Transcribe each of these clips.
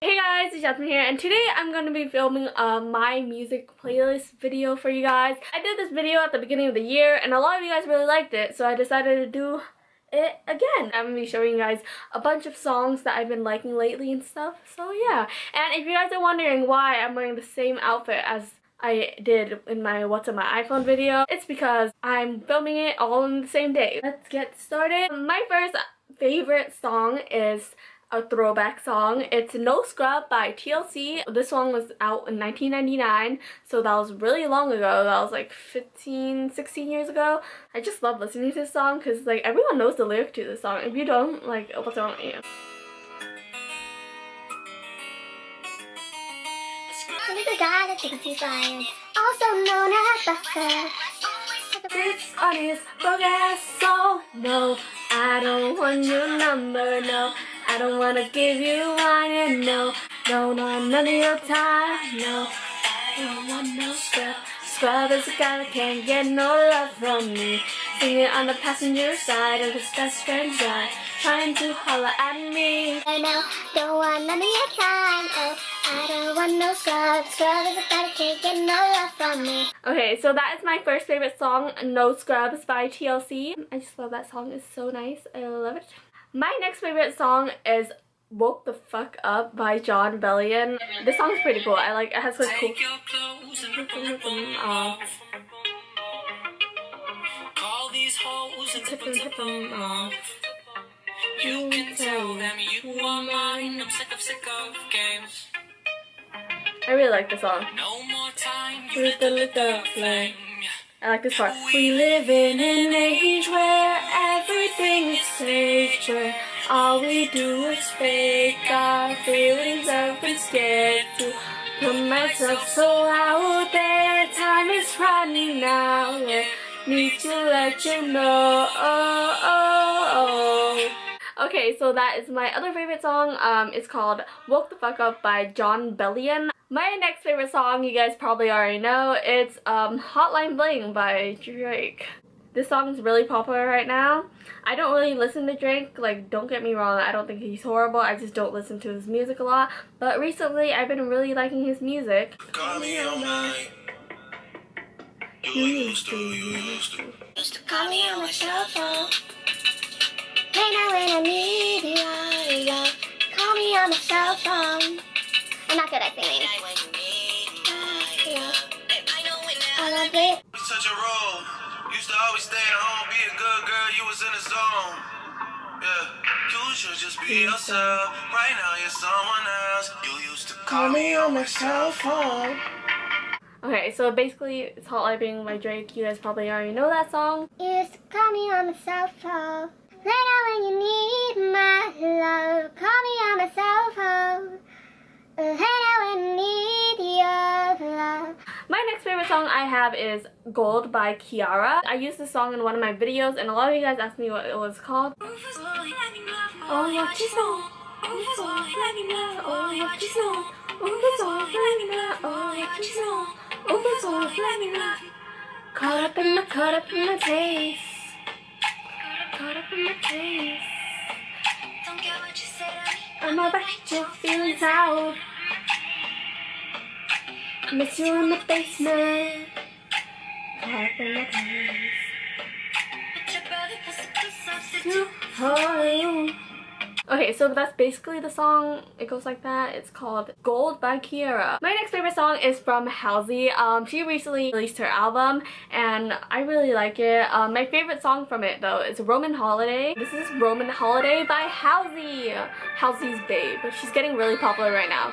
Hey guys, it's Jasmine here and today I'm going to be filming a my music playlist video for you guys. I did this video at the beginning of the year and a lot of you guys really liked it so I decided to do it again. I'm to be showing you guys a bunch of songs that I've been liking lately and stuff so yeah. And if you guys are wondering why I'm wearing the same outfit as I did in my what's on my iPhone video. It's because I'm filming it all in the same day. Let's get started. My first favorite song is a throwback song. It's No Scrub by TLC. This song was out in 1999, so that was really long ago. That was like 15, 16 years ago. I just love listening to this song because like everyone knows the lyric to this song. If you don't, like what's wrong with you? On his ass soul. No, I don't want your number. No, I don't wanna give you wine. And no, no, no, none of your time. No, I don't want no scrub. Scrub is a guy that can't get no love from me. Singing on the passenger side of his best friend's ride, trying to holler at me. I know, don't want none of your time. Oh, I don't want no scrub. Scrub is a guy that can't get no love from me. Okay, so that is my first favorite song, No Scrubs by TLC. I just love that song. It's so nice. I love it. My next favorite song is Woke the Fuck Up by Jon Bellion. This song's pretty cool. I like it has like cool Take your clothes and rip 'em, rip 'em mm, uh, off. Call these hoes and tip tip 'em off. You can tell them you are mine. I'm sick of, sick of games. I really like this song. No more time. With the little flame. I like this part. We live in an age where everything is where all we do is fake our feelings. I've been scared to put myself so out there. Time is running out. Yeah. Need to let you know. Oh, oh, oh. Okay, so that is my other favorite song. Um, it's called "Woke the Fuck Up" by Jon Bellion. My next favorite song, you guys probably already know, it's um, "Hotline Bling" by Drake. This song is really popular right now. I don't really listen to Drake. Like, don't get me wrong, I don't think he's horrible. I just don't listen to his music a lot. But recently, I've been really liking his music. Call me all night. You used to, you used to. Used to call me on my cell phone. Hey now when I need you, you love. Call me on my cell phone. I'm not good at singing. Yeah. I love it. Always stay at home, be a good girl. You was in the zone. Yeah. You should just be yourself. Right now you're someone else. You used to call me on my cell phone. Okay, so basically, it's Hotline Bling by Drake. You guys probably already know that song. You used to call me on my cell phone. Later when you need my love, call me on my cell phone. Later when you need your love. My next favorite song I have is Gold by Kiiara. I used this song in one of my videos and a lot of you guys asked me what it was called. Oh, what you know. Oh, so let know. Oh, what you know. Oh, so let me know. Oh, what you know. Oh, so let me know. Caught up in my, caught up in my taste. Caught up in my taste. I'm about to your feelings out. Miss you in the basement. Hold. Okay, so that's basically the song. It goes like that. It's called Gold by Kiiara. My next favorite song is from Halsey. Um, she recently released her album and I really like it. Um, my favorite song from it though is Roman Holiday. This is Roman Holiday by Halsey. Halsey's babe. She's getting really popular right now.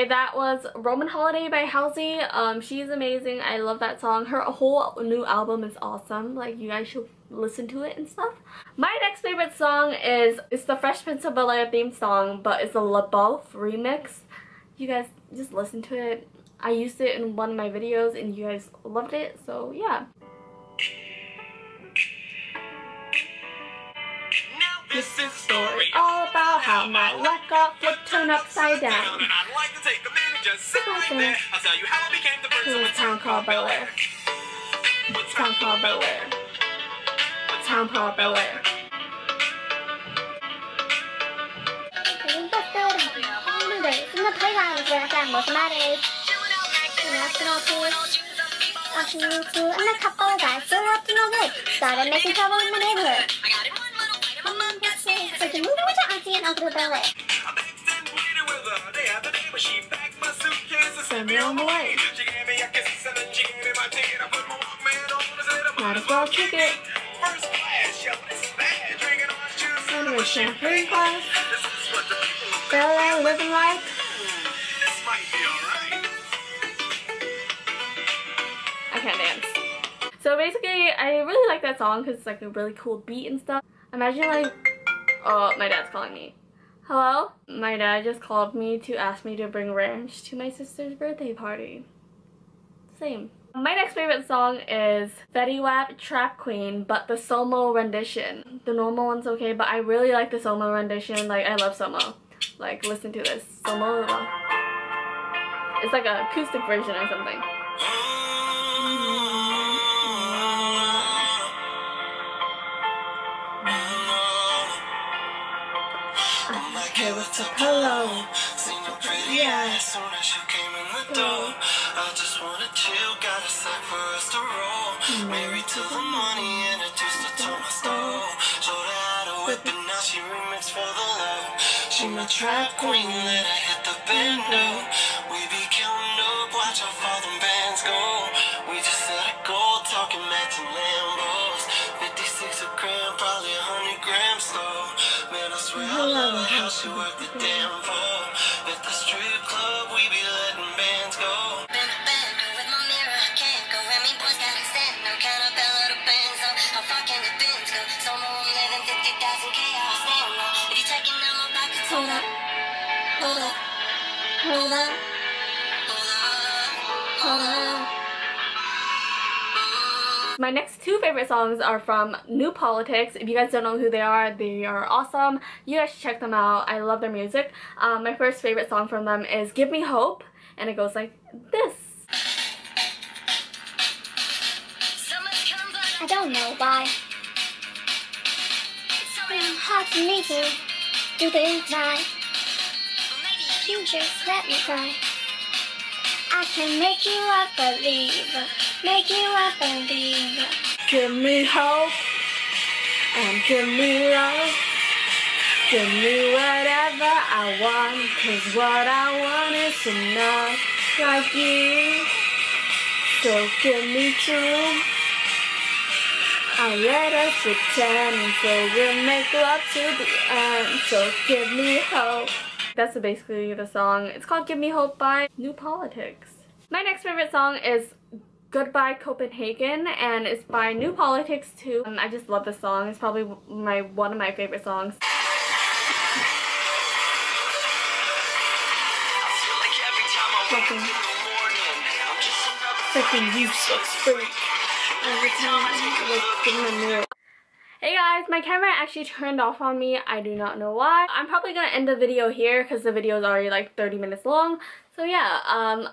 Okay, that was Roman Holiday by Halsey. Um, she's amazing. I love that song. Her whole new album is awesome. Like, you guys should listen to it and stuff. My next favorite song is, it's the Fresh Prince of Bel-Air theme song, but it's a LaBeouf remix. You guys just listen to it. I used it in one of my videos and you guys loved it, so yeah. This is story all about how my luck got flipped turned upside down. And I'd like to take a minute, just sit right there. I'll tell you how I became the prince To of a town called Bel Air. Town called Bel Air. Town called Bel Air. Holidays in the playground is where I spend most of my days. The national tour, afternoon tour, and a couple of guys still up to no good. Started making trouble in my neighborhood. My mom got sick, so you moved with your auntie and uncle to Walkman on and said, I Might as well kick it. Juice Under a champagne glass. This is what the people Bel Air living life. I can't dance. So basically, I really like that song because it's like a really cool beat and stuff. Imagine like, oh, my dad's calling me. Hello? My dad just called me to ask me to bring ranch to my sister's birthday party. Same. My next favorite song is Fetty Wap Trap Queen, but the Somo rendition. The normal one's okay, but I really like the Somo rendition. Like, I love Somo. Like, listen to this. Somo. It's like an acoustic version or something. Mm-hmm. With the pillow. Pretty ass soon as you came in the door. I just wanna chill, got a sack for us to roll. Married to the money, introduced her to my stove. Showed her how to whip it, now she remixed for the low. She my trap queen, let her hit the bando. We be counting up, watch how far them bands go. She work the damn pole. At the strip club, we be letting bands go. Been a band with my mirror, can't go. Remy boys got extend, no kind of bellow to. So how far can the bins go? So no, I'm living 50,000 chaos. Stand no. If you checking out my pockets, hold up, hold up, hold up, hold up. My next two favorite songs are from New Politics. If you guys don't know who they are, they are awesome. You guys should check them out. I love their music. Um, my first favorite song from them is Give Me Hope, and it goes like this. I don't know why. It's so damn hard for me to do things right. You just let me cry. I can make you a believer, make you a believer. Give me hope and give me love. Give me whatever I want, cause what I want is enough like you. So give me true. I let us pretend, so we'll make love to the end. So give me hope. That's basically the song. It's called Give Me Hope by New Politics. My next favorite song is Goodbye Copenhagen and it's by New Politics too. And I just love this song. It's probably my one of my favorite songs. I feel like every time I wake up in the morning, I'm just another Freaking useless freak. Every time I look in the mirror. Hey guys, my camera actually turned off on me. I do not know why. I'm probably gonna end the video here because the video is already like 30 minutes long. So yeah, um,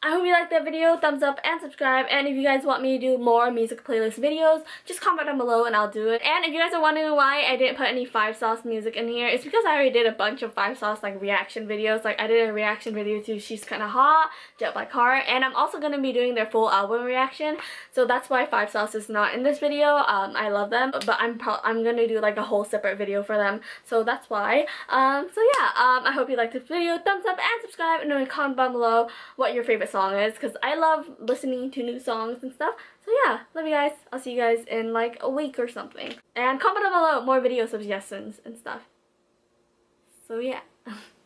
I hope you liked that video. Thumbs up and subscribe. And if you guys want me to do more music playlist videos, just comment down below and I'll do it. And if you guys are wondering why I didn't put any 5 sauce music in here, it's because I already did a bunch of 5 sauce like reaction videos. Like I did a reaction video to She's Kinda Hot, Jet Black Heart, and I'm also going to be doing their full album reaction. So that's why 5 sauce is not in this video. Um, I love them, but I'm I'm going to do like a whole separate video for them. So that's why. Um, so yeah, um, I hope you liked this video. Thumbs up and subscribe and then comment down below what your favorite song is because I love listening to new songs and stuff. So yeah, love you guys. I'll see you guys in like a week or something. And comment down below more video suggestions and stuff. So yeah.